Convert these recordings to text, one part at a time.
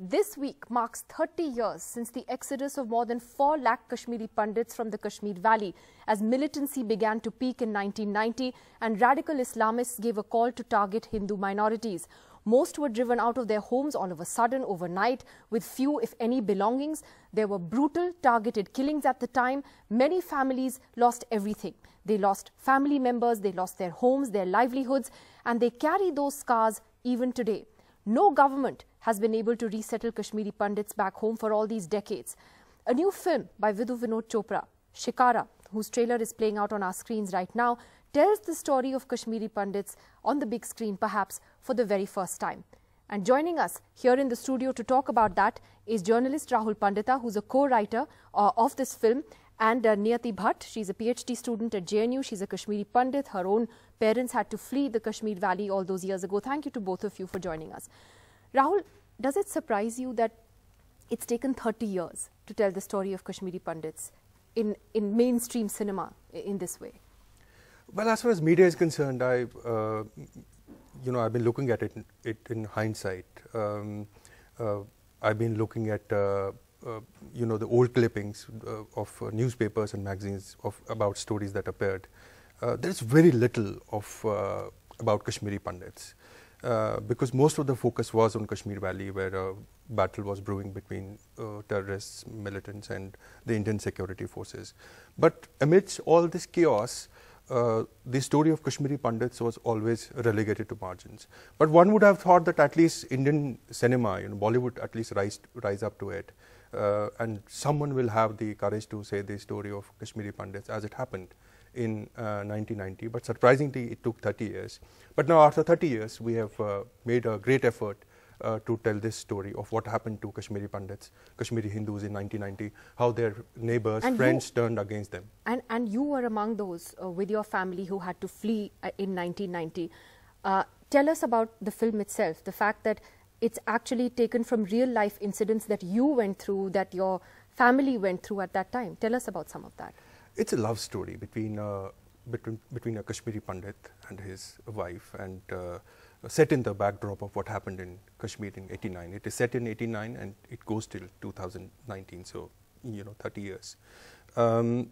This week marks 30 years since the exodus of more than 4 lakh Kashmiri Pandits from the Kashmir Valley as militancy began to peak in 1990 and radical Islamists gave a call to target Hindu minorities. Most were driven out of their homes all of a sudden overnight with few, if any, belongings. There were brutal, targeted killings at the time. Many families lost everything. They lost family members, they lost their homes, their livelihoods, and they carry those scars even today. No government has been able to resettle Kashmiri Pandits back home for all these decades. A new film by Vidhu Vinod Chopra, Shikara, whose trailer is playing out on our screens right now, tells the story of Kashmiri Pandits on the big screen, perhaps for the very first time. And joining us here in the studio to talk about that is journalist Rahul Pandita, who's a co-writer uh, of this film, and uh, Niyati Bhat. She's a PhD student at JNU. She's a Kashmiri Pandit. Her own parents had to flee the Kashmir Valley all those years ago. Thank you to both of you for joining us. Rahul, does it surprise you that it's taken 30 years to tell the story of Kashmiri Pandits in, in mainstream cinema in this way? Well, as far as media is concerned, I, uh, you know, I've been looking at it, it in hindsight. Um, uh, I've been looking at, uh, uh you know, the old clippings uh, of uh, newspapers and magazines of about stories that appeared. there's very little of about Kashmiri Pandits. Because most of the focus was on Kashmir Valley, where a battle was brewing between terrorists, militants, and the Indian security forces. But amidst all this chaos, uh, the story of Kashmiri Pandits was always relegated to margins. But one would have thought that at least Indian cinema, you know, Bollywood at least rise, rise up to it. Uh, and someone will have the courage to say the story of Kashmiri Pandits as it happened in uh, 1990. But surprisingly, it took 30 years. But now after 30 years, we have uh, made a great effort uh, to tell this story of what happened to Kashmiri Pandits, Kashmiri Hindus in 1990, how their neighbors, and friends turned against them. And, and you were among those uh, with your family who had to flee uh, in 1990. Uh, tell us about the film itself, the fact that it's actually taken from real life incidents that you went through, that your family went through at that time. Tell us about some of that. It's a love story between, uh, between, between a Kashmiri Pandit and his wife and uh, set in the backdrop of what happened in Kashmir in 89. It is set in 89 and it goes till 2019, so you know 30 years. Um,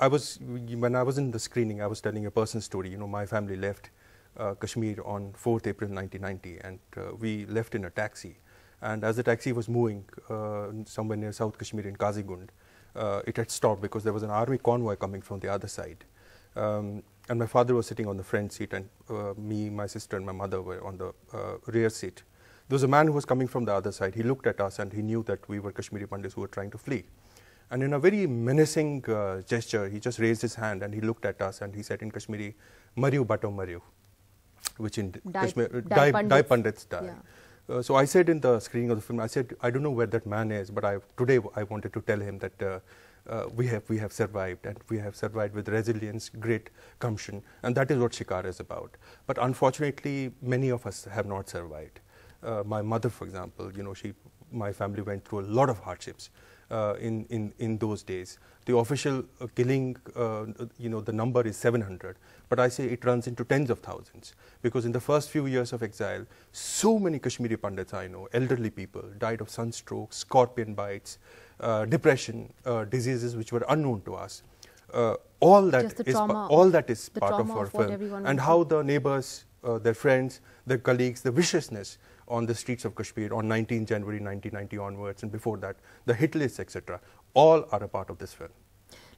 I was when I was in the screening, I was telling a personal story. You know, my family left uh, Kashmir on 4th April 1990, and uh, we left in a taxi. And as the taxi was moving uh, somewhere near South Kashmir in Kazigund, it had stopped because there was an army convoy coming from the other side. Um, and my father was sitting on the front seat and uh, me, my sister and my mother were on the uh, rear seat. There was a man who was coming from the other side. He looked at us and he knew that we were Kashmiri Pandits who were trying to flee. And in a very menacing uh, gesture, he just raised his hand and he looked at us and he said in Kashmiri, Mariu Bato Mariu, which in Dai, Kashmir, Dai, Dai Pandits, Pandits die. Yeah. Uh, so I said in the screening of the film, I said, I don't know where that man is, but I, today I wanted to tell him that uh, uh, we have we have survived and we have survived with resilience, great gumption, and that is what Shikara is about. But unfortunately, many of us have not survived. Uh, my mother, for example, you know, she, my family went through a lot of hardships in, in, in those days. The official uh, killing, uh, you know, the number is 700, but I say it runs into tens of thousands because in the first few years of exile, so many Kashmiri Pandits I know, elderly people, died of sunstroke, scorpion bites, uh, depression, uh, diseases which were unknown to us. Uh, all that is all that is part of our of film, and how the neighbors, their friends, their colleagues, the viciousness on the streets of Kashmir on 19 January 1990 onwards, and before that, the hit list, etc., all are a part of this film.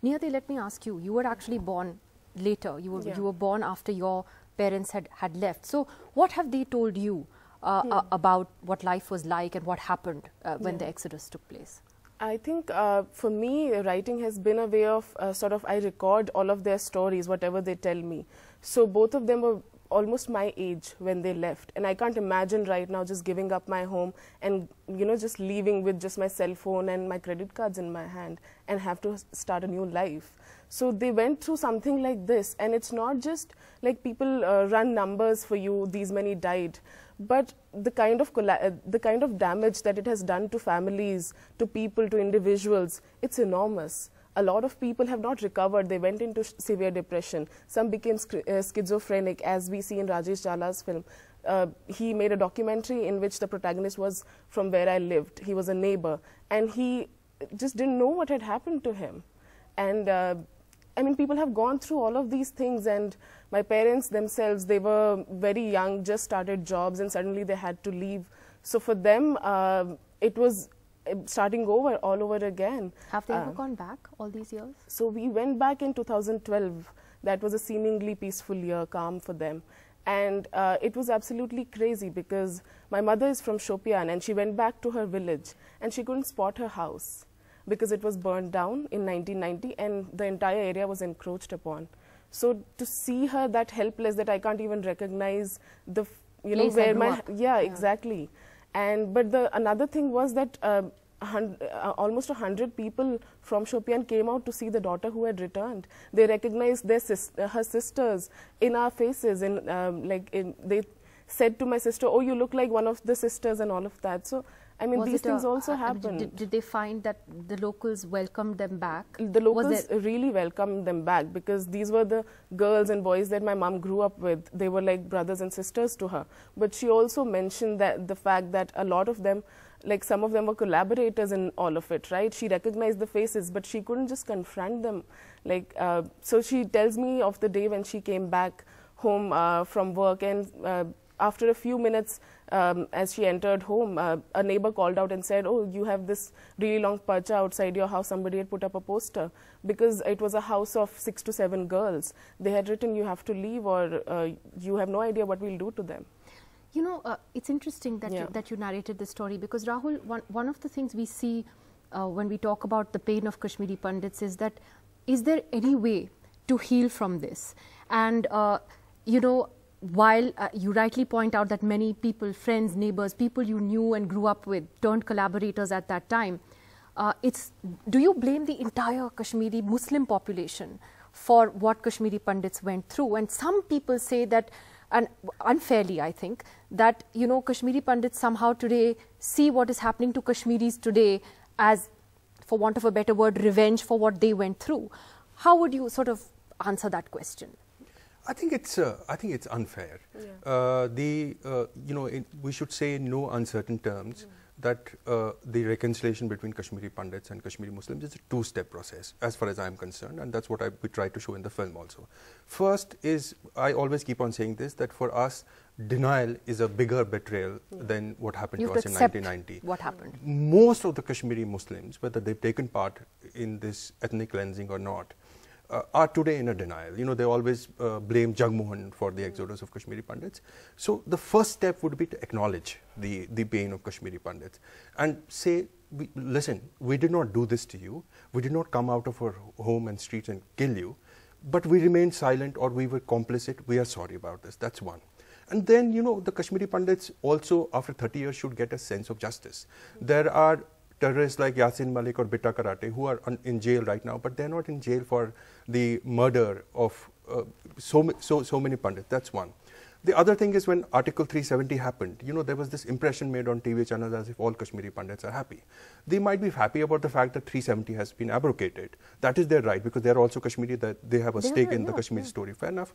Niyati, let me ask you. You were actually born later. You were yeah. you were born after your parents had had left. So, what have they told you uh, hmm. uh, about what life was like and what happened uh, when yeah. the exodus took place? I think uh, for me, writing has been a way of uh, sort of I record all of their stories, whatever they tell me. So both of them were almost my age when they left, and I can't imagine right now just giving up my home and you know just leaving with just my cell phone and my credit cards in my hand and have to start a new life. So they went through something like this, and it's not just like people uh, run numbers for you, these many died, but the kind of uh, the kind of damage that it has done to families, to people, to individuals, it's enormous. A lot of people have not recovered. They went into severe depression. Some became uh, schizophrenic, as we see in Rajesh Jala's film. uh, he made a documentary in which the protagonist was from where I lived. He was a neighbor, and he just didn't know what had happened to him. And uh, I mean, people have gone through all of these things, and my parents themselves, they were very young, just started jobs, and suddenly they had to leave. So for them, uh, it was starting over all over again. Have they ever Uh, gone back all these years? so we went back in 2012. That was a seemingly peaceful year, calm for them. And uh, it was absolutely crazy because my mother is from Shopian and she went back to her village and she couldn't spot her house because it was burned down in 1990 and the entire area was encroached upon. So to see her that helpless that I can't even recognize the, you know, Place I where my, up. yeah, exactly. And but the another thing was that uh, uh, almost a hundred people from Shopian came out to see the daughter who had returned. They recognized their sis- uh, her sisters in our faces, in um, like in, they said to my sister, "Oh, you look like one of the sisters," and all of that. So I mean, Was these it a- things also happen. Did, did they find that the locals welcomed them back? the locals really welcomed them back because these were the girls and boys that my mom grew up with. They were like brothers and sisters to her. But she also mentioned that the fact that a lot of them, like some of them were collaborators in all of it, right? She recognized the faces, but she couldn't just confront them. Like, uh, so she tells me of the day when she came back home uh, from work and uh, after a few minutes, um, as she entered home, uh, a neighbor called out and said, "Oh, you have this really long parcha outside your house. Somebody had put up a poster because it was a house of six to seven girls. They had written, "You have to leave, or uh, you have no idea what we'll do to them." You know, uh, it's interesting that, Yeah. you, that you narrated this story because Rahul, one, one of the things we see uh, when we talk about the pain of Kashmiri Pandits is that is there any way to heal from this? And, uh, you know, while uh, you rightly point out that many people, friends, neighbors, people you knew and grew up with turned collaborators at that time, uh, it's, do you blame the entire Kashmiri Muslim population for what Kashmiri Pandits went through? And some people say that, and unfairly I think, that, you know, Kashmiri Pandits somehow today see what is happening to Kashmiris today as, for want of a better word, revenge for what they went through. How would you sort of answer that question? I think it's uh, I think it's unfair. Uh, the uh, you know in, we should say in no uncertain terms that uh, the reconciliation between Kashmiri Pandits and Kashmiri Muslims is a two-step process, as far as I am concerned, and that's what I we try to show in the film also. First is I always keep on saying this that for us denial is a bigger betrayal than what happened You to us in 1990 what happened. most of the Kashmiri Muslims, whether they've taken part in this ethnic cleansing or not, uh, are today in a denial. You know, they always uh, blame Jagmohan for the exodus of Kashmiri Pandits. So the first step would be to acknowledge the, the pain of Kashmiri Pandits and say, we, listen, we did not do this to you. We did not come out of our home and streets and kill you, but we remained silent or we were complicit. We are sorry about this. That's one. And then, you know, the Kashmiri Pandits also, after 30 years, should get a sense of justice. There are terrorists like Yasin Malik or Bitta Karate who are un- in jail right now, but they're not in jail for the murder of uh, so, so, so many Pandits. That's one. The other thing is when Article 370 happened, you know, there was this impression made on TV channels as if all Kashmiri Pandits are happy. They might be happy about the fact that 370 has been abrogated. That is their right because they're also Kashmiri, that they have a They stake were, in the yeah, Kashmiri yeah. story. Fair enough.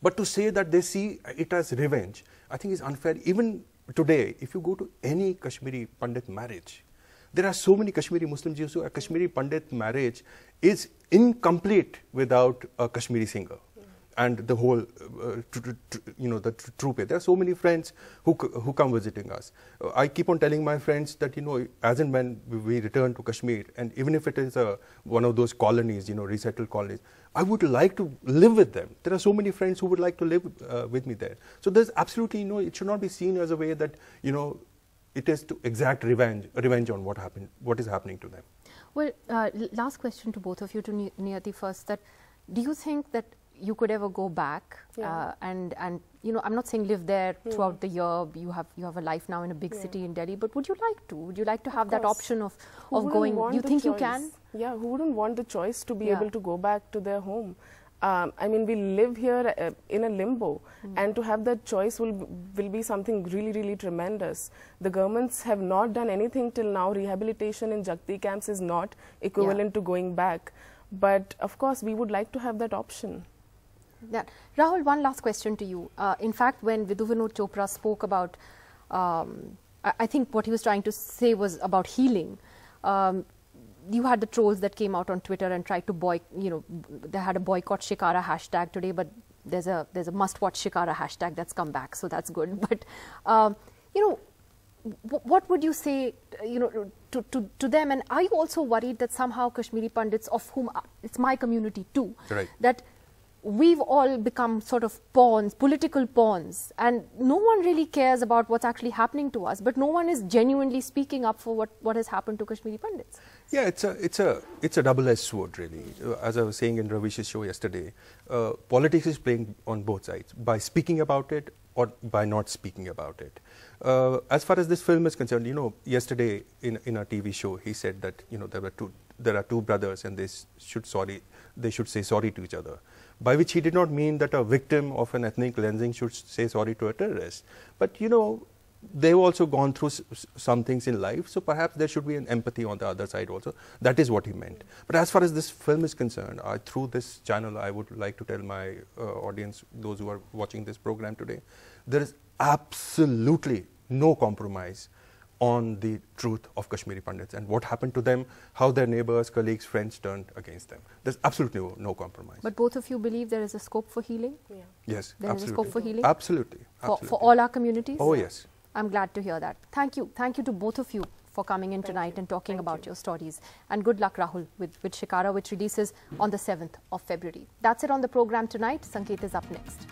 But to say that they see it as revenge, I think is unfair. Even today, if you go to any Kashmiri Pandit marriage, there are so many Kashmiri Muslims who say a Kashmiri Pandit marriage is incomplete without a Kashmiri singer. And the whole, uh, you know, the tr- troupe. There are so many friends who, who come visiting us. Uh, I keep on telling my friends that, you know, as and when we- return to Kashmir, and even if it is a, one of those colonies, you know, resettled colonies, I would like to live with them. There are so many friends who would like to live uh, with me there. So there's absolutely, know, it should not be seen as a way that, you know, it is to exact revenge, revenge on what happened, what is happening to them. Well, uh, last question to both of you, to Ni- Niyati first. That do you think that you could ever go back Yeah. uh, and and you know I'm not saying live there throughout the year. You have you have a life now in a big Yeah. city in Delhi, but would you like to? Would you like to have that option of Who of going? You think you can? Yeah, who wouldn't want the choice to be Yeah. able to go back to their home? Um, I mean, we live here uh, in a limbo, Hmm. and to have that choice will will be something really, really tremendous. The governments have not done anything till now. Rehabilitation in Jagti camps is not equivalent to going back, but of course, we would like to have that option. Yeah. Rahul, one last question to you. Uh, in fact, when Vidhu Vinod Chopra spoke about, um, I, I, think what he was trying to say was about healing. Um, you had the trolls that came out on Twitter and tried to boy, you know, they had a boycott Shikara hashtag today, but there's a there's a must watch Shikara hashtag that's come back, so that's good. But um, you know, what would you say, you know, to, to, to them? And are you also worried that somehow Kashmiri Pandits, of whom uh, it's my community too, right. that we've all become sort of pawns, political pawns, and no one really cares about what's actually happening to us, but no one is genuinely speaking up for what, what has happened to Kashmiri Pandits. Yeah, it's a, it's a, it's a double-edged sword, really. Uh, as I was saying in Ravish's show yesterday, uh, politics is playing on both sides, by speaking about it or by not speaking about it. Uh, as far as this film is concerned, you know, yesterday in, in a TV show, he said that, you know, there were two, there are two brothers and they should sorry, they should say sorry to each other by which he did not mean that a victim of an ethnic cleansing should say sorry to a terrorist. But you know, they've also gone through some things in life, so perhaps there should be an empathy on the other side also. That is what he meant. But as far as this film is concerned, I, through this channel, I would like to tell my uh, audience, those who are watching this program today, there is absolutely no compromise on the truth of Kashmiri Pandits and what happened to them, how their neighbors, colleagues, friends turned against them. There's absolutely no, no compromise. But both of you believe there is a scope for healing? Yeah. Yes, there absolutely. is a scope for healing? Absolutely. For, absolutely. for all our communities? Oh, yes. I'm glad to hear that. Thank you. Thank you to both of you for coming in Thank tonight you. and talking Thank about you. your stories. And good luck, Rahul, with, with Shikara, which releases on the 7th of February. That's it on the program tonight. Sanket is up next.